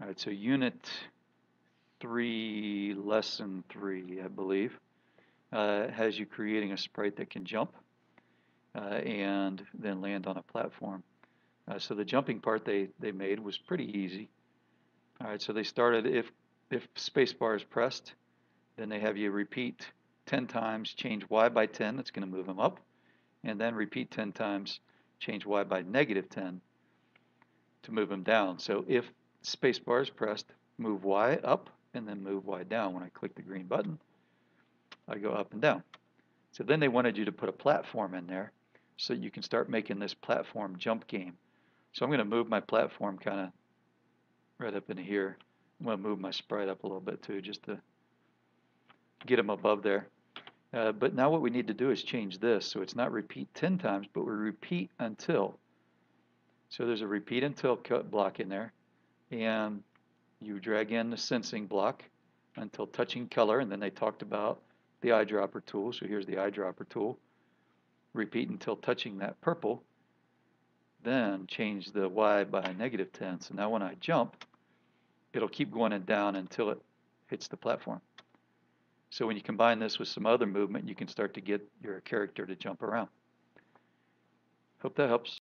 All right, so unit three, lesson three, I believe, uh, has you creating a sprite that can jump uh, and then land on a platform. Uh, so the jumping part they, they made was pretty easy. All right, so they started if if spacebar is pressed, then they have you repeat 10 times, change y by 10, that's going to move them up, and then repeat 10 times, change y by negative 10 to move them down. So if spacebar is pressed, move y up and then move y down. When I click the green button, I go up and down. So then they wanted you to put a platform in there so you can start making this platform jump game. So I'm going to move my platform kind of right up in here. I'm going to move my sprite up a little bit too just to get them above there. Uh, but now what we need to do is change this so it's not repeat 10 times but we repeat until. So there's a repeat until cut block in there and you drag in the sensing block until touching color and then they talked about the eyedropper tool. So here's the eyedropper tool. Repeat until touching that purple then change the y by negative 10 so now when I jump it'll keep going and down until it hits the platform. So when you combine this with some other movement you can start to get your character to jump around. Hope that helps